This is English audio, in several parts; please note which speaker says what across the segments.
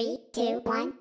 Speaker 1: Three, two, one,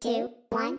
Speaker 1: two, one,